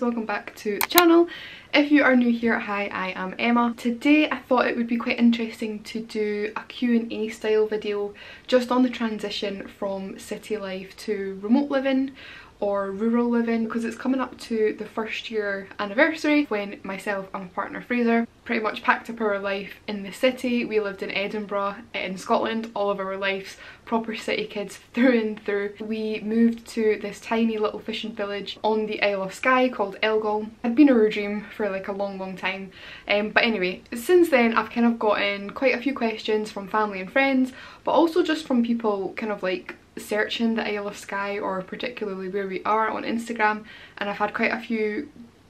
welcome back to the channel. If you are new here, hi, I am Ema. Today I thought it would be quite interesting to do a Q&A style video just on the transition from city life to remote living or rural living because it's coming up to the first year anniversary when myself and my partner Fraser pretty much packed up our life in the city. We lived in Edinburgh in Scotland all of our lives, proper city kids through and through. We moved to this tiny little fishing village on the Isle of Skye called Elgol. Had been our dream for like a long long time um, but anyway since then I've kind of gotten quite a few questions from family and friends but also just from people kind of like searching the Isle of Skye or particularly where we are on Instagram and I've had quite a few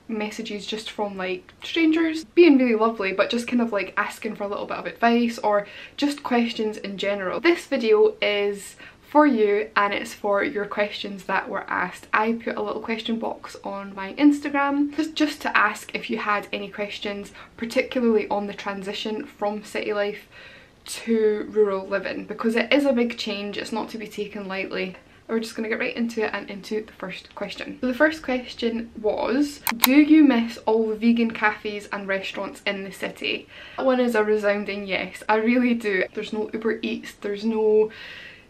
messages just from like strangers being really lovely but just kind of like asking for a little bit of advice or just questions in general. This video is for you and it's for your questions that were asked. I put a little question box on my Instagram just, just to ask if you had any questions particularly on the transition from city life to rural living because it is a big change, it's not to be taken lightly. We're just going to get right into it and into the first question. So the first question was, do you miss all the vegan cafes and restaurants in the city? That one is a resounding yes, I really do. There's no Uber Eats, there's no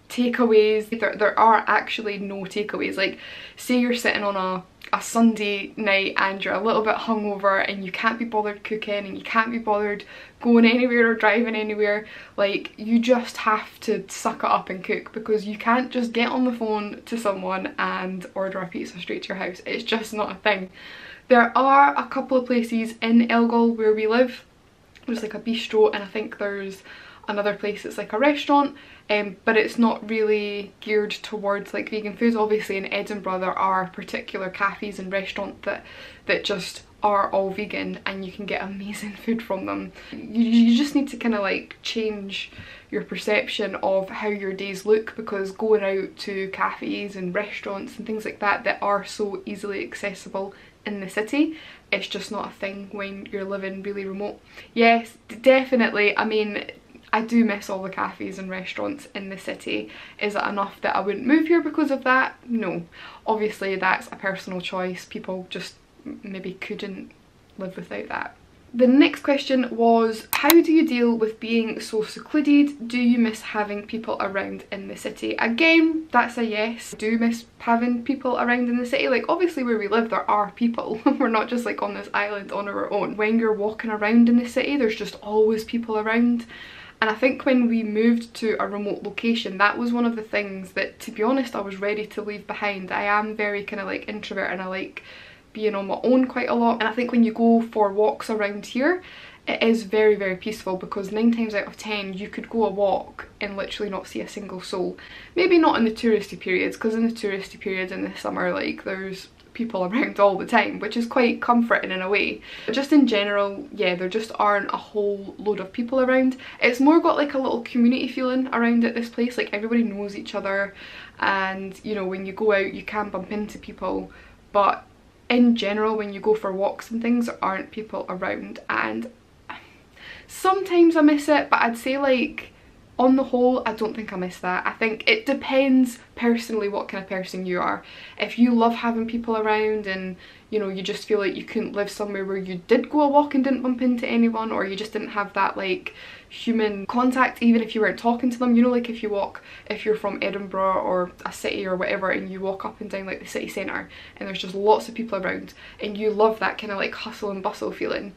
takeaways. There, there are actually no takeaways. Like say you're sitting on a a Sunday night and you're a little bit hungover and you can't be bothered cooking and you can't be bothered going anywhere or driving anywhere like you just have to suck it up and cook because you can't just get on the phone to someone and order a pizza straight to your house. It's just not a thing. There are a couple of places in Elgol where we live. There's like a bistro and I think there's another place that's like a restaurant um, but it's not really geared towards like vegan foods. Obviously in Edinburgh there are particular cafes and restaurants that, that just are all vegan and you can get amazing food from them. You, you just need to kind of like change your perception of how your days look because going out to cafes and restaurants and things like that that are so easily accessible in the city it's just not a thing when you're living really remote. Yes, definitely. I mean, I do miss all the cafes and restaurants in the city. Is it enough that I wouldn't move here because of that? No. Obviously that's a personal choice. People just maybe couldn't live without that. The next question was, how do you deal with being so secluded? Do you miss having people around in the city? Again, that's a yes. I do miss having people around in the city. Like obviously where we live there are people. We're not just like on this island on our own. When you're walking around in the city there's just always people around and I think when we moved to a remote location, that was one of the things that, to be honest, I was ready to leave behind. I am very kind of like introvert and I like being on my own quite a lot. And I think when you go for walks around here, it is very, very peaceful because nine times out of 10, you could go a walk and literally not see a single soul. Maybe not in the touristy periods, because in the touristy periods in the summer, like there's people around all the time which is quite comforting in a way. But just in general yeah there just aren't a whole load of people around. It's more got like a little community feeling around at this place like everybody knows each other and you know when you go out you can bump into people but in general when you go for walks and things there aren't people around and sometimes I miss it but I'd say like on the whole I don't think I miss that. I think it depends personally what kind of person you are. If you love having people around and you know you just feel like you couldn't live somewhere where you did go a walk and didn't bump into anyone or you just didn't have that like human contact even if you weren't talking to them you know like if you walk if you're from Edinburgh or a city or whatever and you walk up and down like the city centre and there's just lots of people around and you love that kind of like hustle and bustle feeling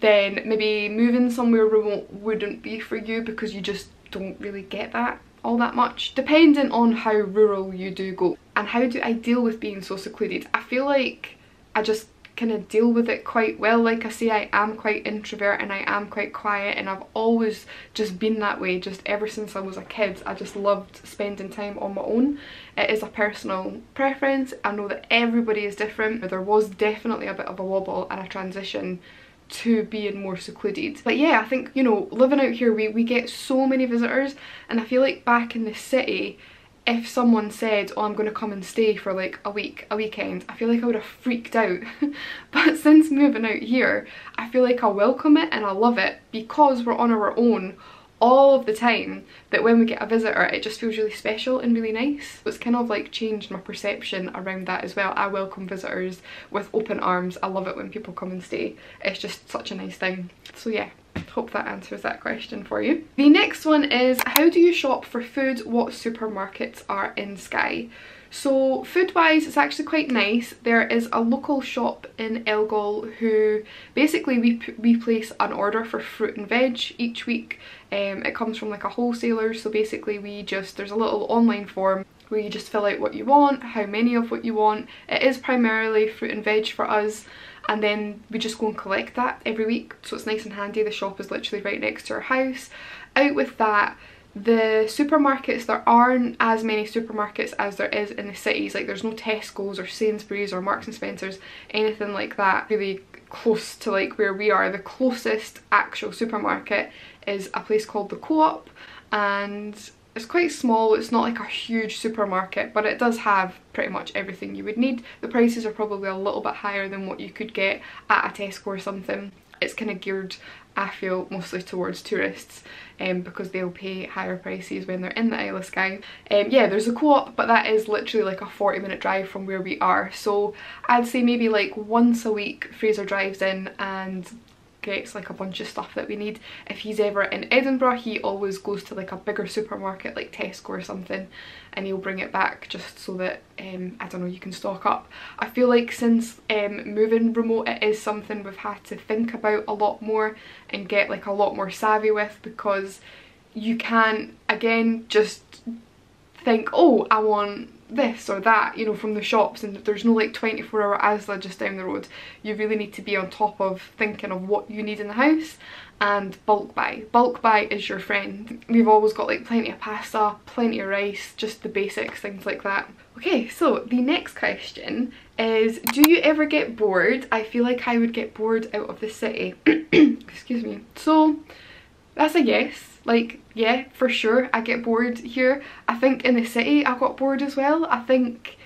then maybe moving somewhere remote wouldn't be for you because you just don't really get that all that much. Depending on how rural you do go and how do I deal with being so secluded I feel like I just kind of deal with it quite well. Like I say I am quite introvert and I am quite quiet and I've always just been that way. Just ever since I was a kid I just loved spending time on my own. It is a personal preference. I know that everybody is different. But there was definitely a bit of a wobble and a transition to being more secluded. But yeah, I think, you know, living out here, we, we get so many visitors and I feel like back in the city, if someone said, oh, I'm going to come and stay for like a week, a weekend, I feel like I would have freaked out. but since moving out here, I feel like I welcome it and I love it because we're on our own all of the time that when we get a visitor it just feels really special and really nice. It's kind of like changed my perception around that as well. I welcome visitors with open arms. I love it when people come and stay. It's just such a nice thing. So yeah, hope that answers that question for you. The next one is how do you shop for food? What supermarkets are in Skye? So food wise it's actually quite nice. There is a local shop in Elgol who basically we, we place an order for fruit and veg each week. Um, it comes from like a wholesaler so basically we just, there's a little online form where you just fill out what you want, how many of what you want. It is primarily fruit and veg for us and then we just go and collect that every week so it's nice and handy. The shop is literally right next to our house. Out with that the supermarkets, there aren't as many supermarkets as there is in the cities. Like there's no Tesco's or Sainsbury's or Marks and Spencer's, anything like that really close to like where we are. The closest actual supermarket is a place called the Co-op and it's quite small, it's not like a huge supermarket, but it does have pretty much everything you would need. The prices are probably a little bit higher than what you could get at a Tesco or something. It's kind of geared I feel mostly towards tourists um, because they'll pay higher prices when they're in the Isle of Skye. Um, yeah, there's a co-op, but that is literally like a 40 minute drive from where we are. So I'd say maybe like once a week Fraser drives in and gets like a bunch of stuff that we need. If he's ever in Edinburgh, he always goes to like a bigger supermarket like Tesco or something and he'll bring it back just so that, um, I don't know, you can stock up. I feel like since um, moving remote, it is something we've had to think about a lot more and get like a lot more savvy with because you can't, again, just think, oh, I want this or that, you know, from the shops and there's no like 24 hour Asda just down the road. You really need to be on top of thinking of what you need in the house and bulk buy. Bulk buy is your friend. We've always got like plenty of pasta, plenty of rice, just the basics, things like that. Okay, so the next question is, do you ever get bored? I feel like I would get bored out of the city. Excuse me. So, that's a yes like, yeah, for sure, I get bored here. I think in the city I got bored as well. I think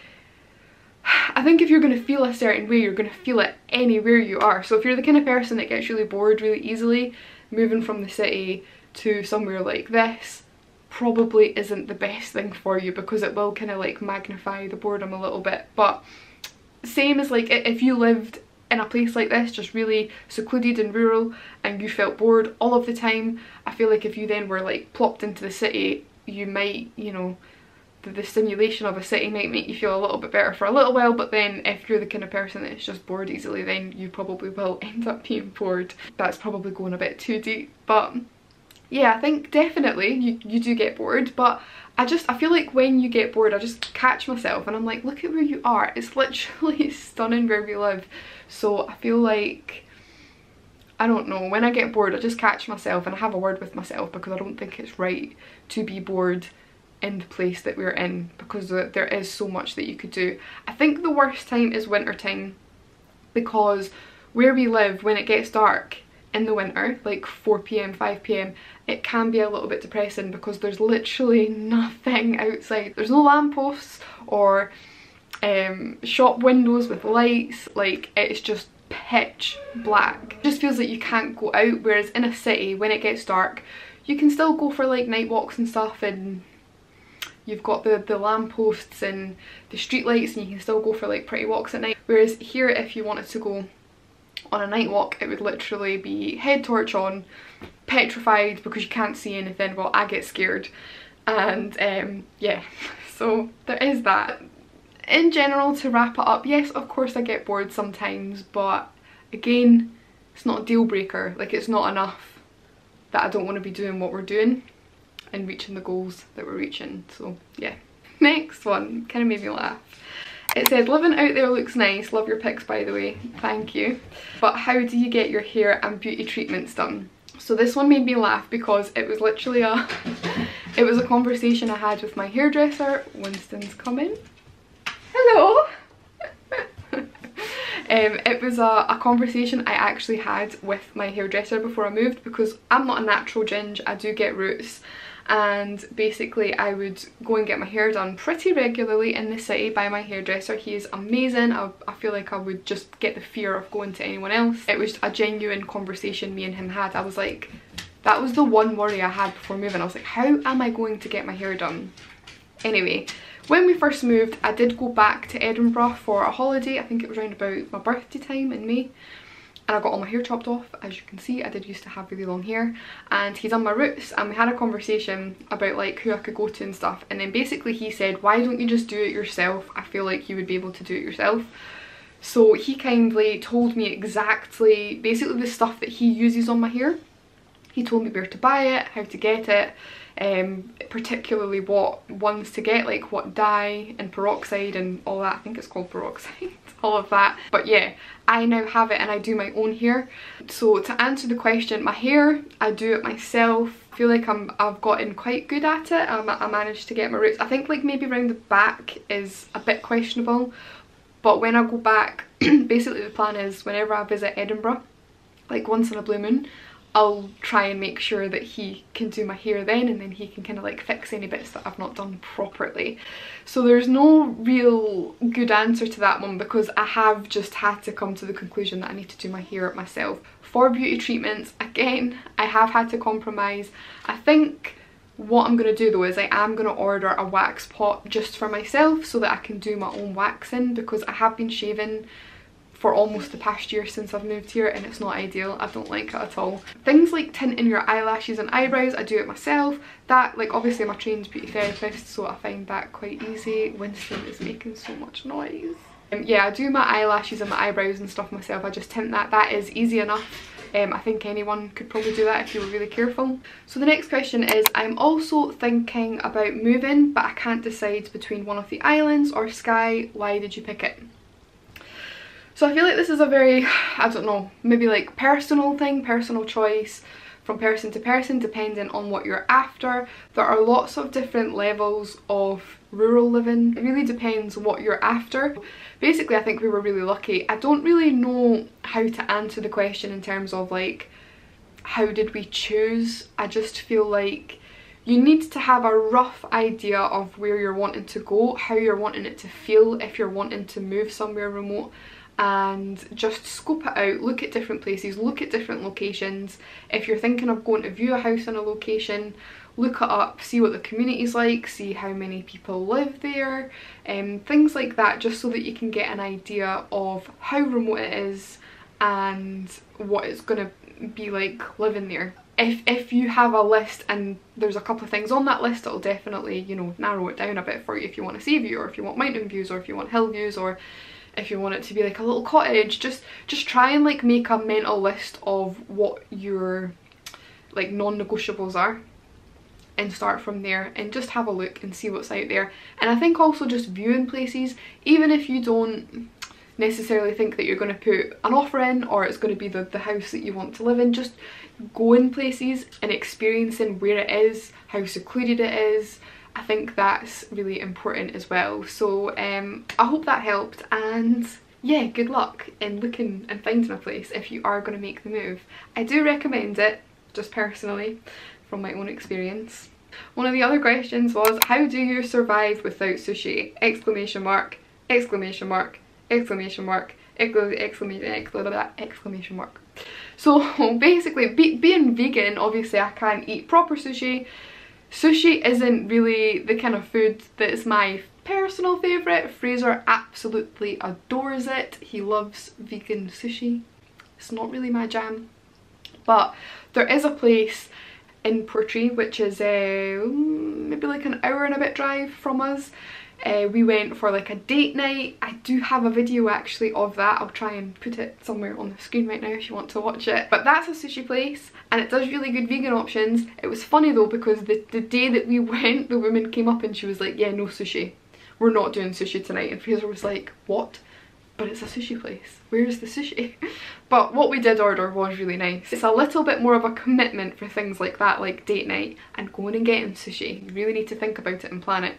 I think if you're going to feel a certain way, you're going to feel it anywhere you are. So if you're the kind of person that gets really bored really easily, moving from the city to somewhere like this probably isn't the best thing for you because it will kind of like magnify the boredom a little bit. But same as like if you lived in a place like this, just really secluded and rural, and you felt bored all of the time, I feel like if you then were like plopped into the city, you might, you know, the, the stimulation of a city might make you feel a little bit better for a little while, but then if you're the kind of person that's just bored easily, then you probably will end up being bored. That's probably going a bit too deep, but yeah, I think definitely you, you do get bored, but I just, I feel like when you get bored, I just catch myself and I'm like, look at where you are. It's literally stunning where we live. So I feel like, I don't know, when I get bored, I just catch myself and I have a word with myself because I don't think it's right to be bored in the place that we're in because there is so much that you could do. I think the worst time is winter time because where we live, when it gets dark, in the winter, like 4pm, 5pm, it can be a little bit depressing because there's literally nothing outside. There's no lampposts or um, shop windows with lights, like it's just pitch black. It just feels like you can't go out, whereas in a city, when it gets dark, you can still go for like night walks and stuff and you've got the, the lampposts and the street lights and you can still go for like pretty walks at night. Whereas here, if you wanted to go on a night walk it would literally be head torch on, petrified because you can't see anything, well I get scared and um, yeah so there is that. In general to wrap it up, yes of course I get bored sometimes but again it's not a deal breaker, like it's not enough that I don't want to be doing what we're doing and reaching the goals that we're reaching so yeah. Next one kind of made me laugh. It says, living out there looks nice. Love your pics, by the way. Thank you. But how do you get your hair and beauty treatments done? So this one made me laugh because it was literally a, it was a conversation I had with my hairdresser. Winston's coming. Hello. um, it was a, a, conversation I actually had with my hairdresser before I moved because I'm not a natural ginge, I do get roots and basically I would go and get my hair done pretty regularly in the city by my hairdresser. He is amazing. I, I feel like I would just get the fear of going to anyone else. It was a genuine conversation me and him had. I was like, That was the one worry I had before moving. I was like, how am I going to get my hair done? Anyway, when we first moved, I did go back to Edinburgh for a holiday. I think it was around about my birthday time in May. And I got all my hair chopped off. As you can see, I did used to have really long hair. And he's done my roots and we had a conversation about like who I could go to and stuff. And then basically he said, why don't you just do it yourself? I feel like you would be able to do it yourself. So he kindly told me exactly, basically the stuff that he uses on my hair. He told me where to buy it, how to get it, um, particularly what ones to get, like what dye and peroxide and all that. I think it's called peroxide, all of that. But yeah, I now have it and I do my own hair. So to answer the question, my hair, I do it myself. I feel like I'm, I've gotten quite good at it. I, I managed to get my roots. I think like maybe around the back is a bit questionable. But when I go back, basically the plan is whenever I visit Edinburgh, like once in a blue moon, I'll try and make sure that he can do my hair then and then he can kind of like fix any bits that I've not done properly. So there's no real good answer to that one because I have just had to come to the conclusion that I need to do my hair myself. For beauty treatments, again, I have had to compromise. I think what I'm going to do though is I am going to order a wax pot just for myself so that I can do my own waxing because I have been shaving for almost the past year since I've moved here and it's not ideal. I don't like it at all. Things like tinting your eyelashes and eyebrows, I do it myself. That, like obviously I'm a trained beauty therapist so I find that quite easy. Winston is making so much noise. Um, yeah, I do my eyelashes and my eyebrows and stuff myself. I just tint that. That is easy enough. Um, I think anyone could probably do that if you were really careful. So the next question is, I'm also thinking about moving, but I can't decide between one of the islands or Skye. Why did you pick it? So I feel like this is a very, I don't know, maybe like personal thing, personal choice from person to person depending on what you're after. There are lots of different levels of rural living. It really depends what you're after. Basically I think we were really lucky. I don't really know how to answer the question in terms of like how did we choose. I just feel like you need to have a rough idea of where you're wanting to go, how you're wanting it to feel if you're wanting to move somewhere remote and just scope it out, look at different places, look at different locations. If you're thinking of going to view a house in a location, look it up, see what the community's like, see how many people live there, um, things like that just so that you can get an idea of how remote it is and what it's going to be like living there. If, if you have a list and there's a couple of things on that list it'll definitely you know narrow it down a bit for you if you want a sea view or if you want mountain views or if you want hill views or if you want it to be like a little cottage just just try and like make a mental list of what your like non-negotiables are and start from there and just have a look and see what's out there. And I think also just viewing places even if you don't necessarily think that you're going to put an offer in or it's going to be the, the house that you want to live in just going places and experiencing where it is how secluded it is I think that's really important as well. So um, I hope that helped and yeah, good luck in looking and finding a place if you are going to make the move. I do recommend it, just personally, from my own experience. One of the other questions was, how do you survive without sushi? Exclamation mark, exclamation mark, exclamation mark, exclamation, exclamation mark. So basically, be being vegan, obviously I can't eat proper sushi, Sushi isn't really the kind of food that is my personal favourite. Fraser absolutely adores it. He loves vegan sushi. It's not really my jam. But there is a place in Portree which is uh, maybe like an hour and a bit drive from us uh, we went for like a date night. I do have a video actually of that. I'll try and put it somewhere on the screen right now if you want to watch it. But that's a sushi place and it does really good vegan options. It was funny though because the, the day that we went, the woman came up and she was like, yeah, no sushi. We're not doing sushi tonight. And Fraser was like, what? But it's a sushi place. Where's the sushi? but what we did order was really nice. It's a little bit more of a commitment for things like that, like date night and going and getting sushi. You really need to think about it and plan it.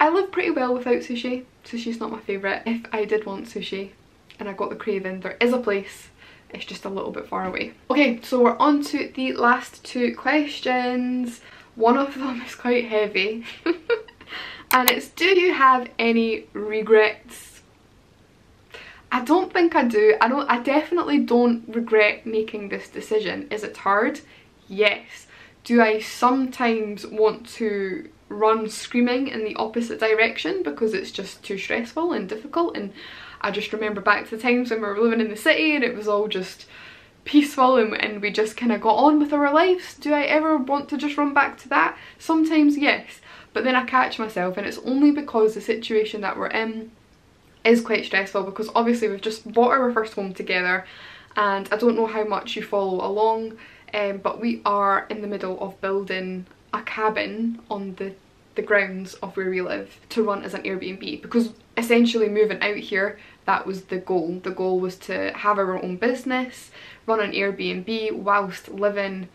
I live pretty well without sushi. Sushi's not my favourite. If I did want sushi and I got the craving, there is a place. It's just a little bit far away. Okay, so we're on to the last two questions. One of them is quite heavy. and it's, do you have any regrets? I don't think I do. I don't. I definitely don't regret making this decision. Is it hard? Yes. Do I sometimes want to run screaming in the opposite direction because it's just too stressful and difficult and I just remember back to the times when we were living in the city and it was all just peaceful and, and we just kind of got on with our lives. Do I ever want to just run back to that? Sometimes yes, but then I catch myself and it's only because the situation that we're in is quite stressful because obviously we've just bought our first home together and I don't know how much you follow along um, but we are in the middle of building a cabin on the the grounds of where we live to run as an Airbnb because essentially moving out here that was the goal. The goal was to have our own business, run an Airbnb whilst living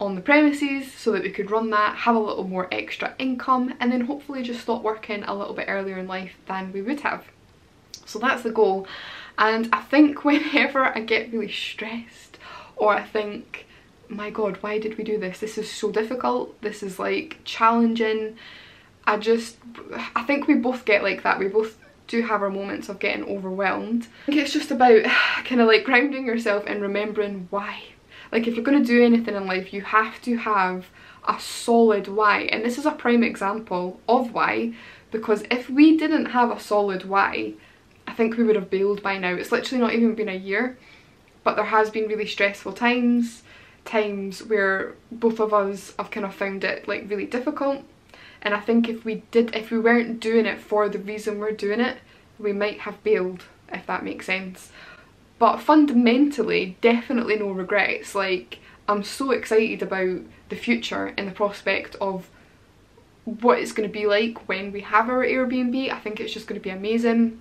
on the premises so that we could run that, have a little more extra income and then hopefully just stop working a little bit earlier in life than we would have. So that's the goal and I think whenever I get really stressed or I think my god why did we do this? This is so difficult. This is like challenging. I just I think we both get like that. We both do have our moments of getting overwhelmed. I think it's just about kind of like grounding yourself and remembering why. Like if you're going to do anything in life you have to have a solid why. And this is a prime example of why. Because if we didn't have a solid why I think we would have bailed by now. It's literally not even been a year but there has been really stressful times times where both of us have kind of found it like really difficult. And I think if we did if we weren't doing it for the reason we're doing it we might have bailed if that makes sense. But fundamentally definitely no regrets. Like I'm so excited about the future and the prospect of what it's going to be like when we have our Airbnb. I think it's just going to be amazing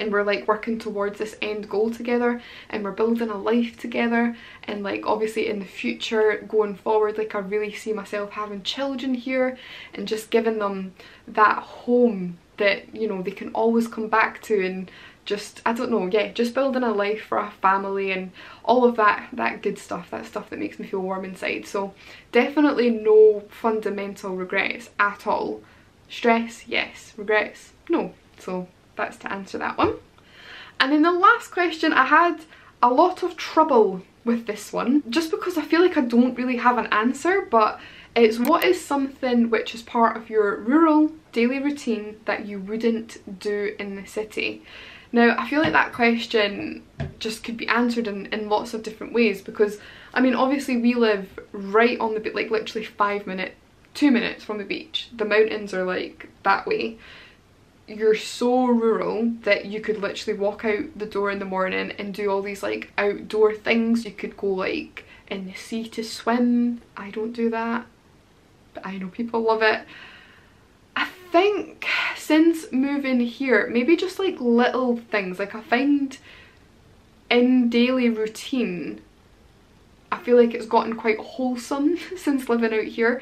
and we're like working towards this end goal together and we're building a life together and like obviously in the future going forward like I really see myself having children here and just giving them that home that you know they can always come back to and just I don't know yeah just building a life for a family and all of that that good stuff that stuff that makes me feel warm inside. So definitely no fundamental regrets at all. Stress yes. Regrets no. So that's to answer that one. And then the last question, I had a lot of trouble with this one, just because I feel like I don't really have an answer, but it's what is something which is part of your rural daily routine that you wouldn't do in the city? Now, I feel like that question just could be answered in, in lots of different ways because, I mean, obviously we live right on the, like literally five minute, two minutes from the beach. The mountains are like that way you're so rural that you could literally walk out the door in the morning and do all these like outdoor things. You could go like in the sea to swim. I don't do that, but I know people love it. I think since moving here, maybe just like little things, like I find in daily routine, I feel like it's gotten quite wholesome since living out here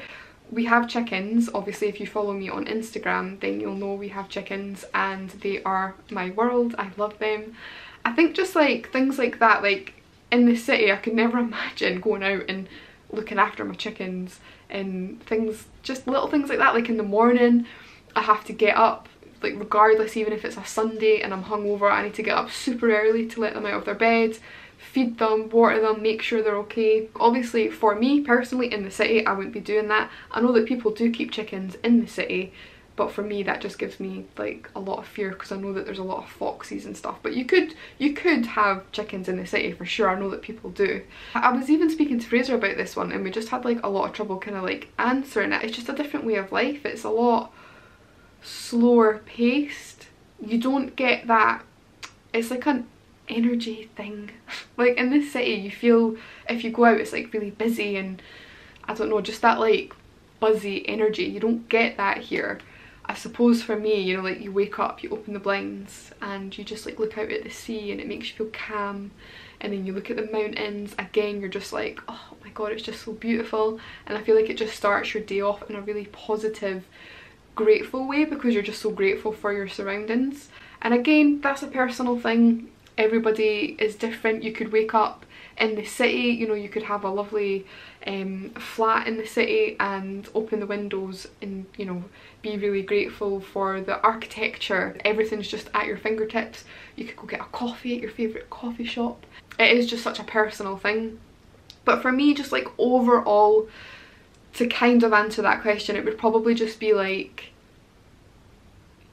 we have chickens obviously if you follow me on instagram then you'll know we have chickens and they are my world. I love them. I think just like things like that like in the city i could never imagine going out and looking after my chickens and things just little things like that like in the morning i have to get up like regardless even if it's a sunday and i'm hungover i need to get up super early to let them out of their beds feed them, water them, make sure they're okay. Obviously for me personally in the city I wouldn't be doing that. I know that people do keep chickens in the city but for me that just gives me like a lot of fear because I know that there's a lot of foxes and stuff but you could you could have chickens in the city for sure I know that people do. I was even speaking to Fraser about this one and we just had like a lot of trouble kind of like answering it. It's just a different way of life. It's a lot slower paced. You don't get that it's like an energy thing. like in this city you feel if you go out it's like really busy and I don't know just that like buzzy energy. You don't get that here. I suppose for me, you know, like you wake up, you open the blinds and you just like look out at the sea and it makes you feel calm and then you look at the mountains, again you're just like, oh my god, it's just so beautiful and I feel like it just starts your day off in a really positive, grateful way because you're just so grateful for your surroundings. And again, that's a personal thing everybody is different. You could wake up in the city, you know, you could have a lovely um, flat in the city and open the windows and, you know, be really grateful for the architecture. Everything's just at your fingertips. You could go get a coffee at your favourite coffee shop. It is just such a personal thing. But for me, just like overall, to kind of answer that question, it would probably just be like,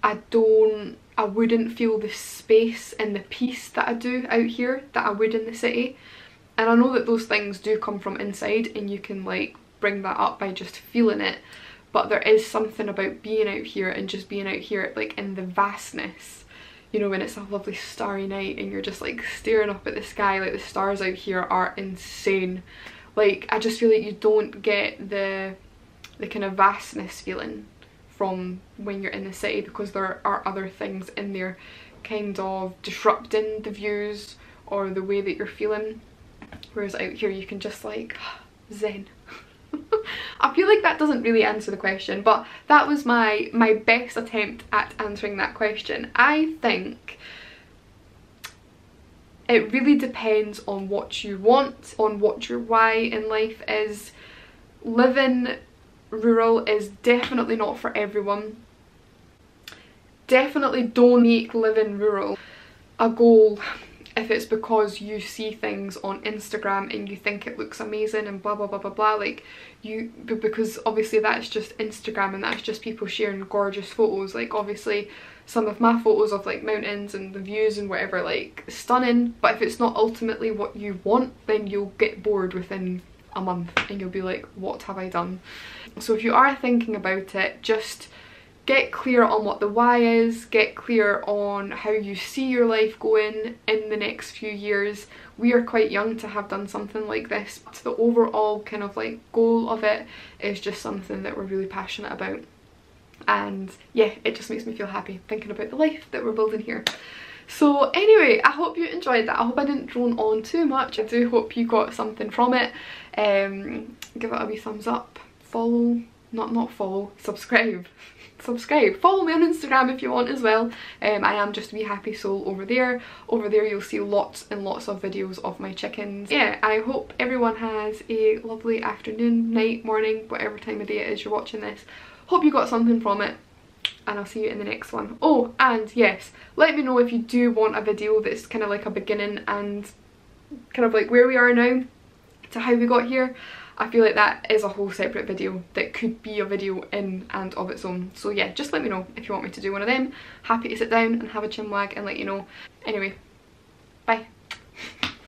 I don't, I wouldn't feel the space and the peace that I do out here that I would in the city. And I know that those things do come from inside and you can like bring that up by just feeling it. But there is something about being out here and just being out here like in the vastness you know when it's a lovely starry night and you're just like staring up at the sky like the stars out here are insane like I just feel like you don't get the the kind of vastness feeling from when you're in the city because there are other things in there kind of disrupting the views or the way that you're feeling. Whereas out here you can just like zen. I feel like that doesn't really answer the question but that was my my best attempt at answering that question. I think it really depends on what you want, on what your why in life is. Living rural is definitely not for everyone. Definitely don't make living rural a goal if it's because you see things on Instagram and you think it looks amazing and blah blah blah blah blah like you because obviously that's just Instagram and that's just people sharing gorgeous photos like obviously some of my photos of like mountains and the views and whatever like stunning but if it's not ultimately what you want then you'll get bored within a month and you'll be like what have I done so if you are thinking about it just get clear on what the why is, get clear on how you see your life going in the next few years. We are quite young to have done something like this, but the overall kind of like goal of it is just something that we're really passionate about. And yeah, it just makes me feel happy thinking about the life that we're building here. So anyway, I hope you enjoyed that. I hope I didn't drone on too much. I do hope you got something from it. Um, give it a wee thumbs up, follow, not not follow, subscribe subscribe. Follow me on Instagram if you want as well. Um, I am just a wee happy soul over there. Over there you'll see lots and lots of videos of my chickens. Yeah, I hope everyone has a lovely afternoon, night, morning, whatever time of day it is you're watching this. Hope you got something from it and I'll see you in the next one. Oh, and yes, let me know if you do want a video that's kind of like a beginning and kind of like where we are now to how we got here. I feel like that is a whole separate video that could be a video in and of its own. So yeah, just let me know if you want me to do one of them. Happy to sit down and have a chin wag and let you know. Anyway, bye.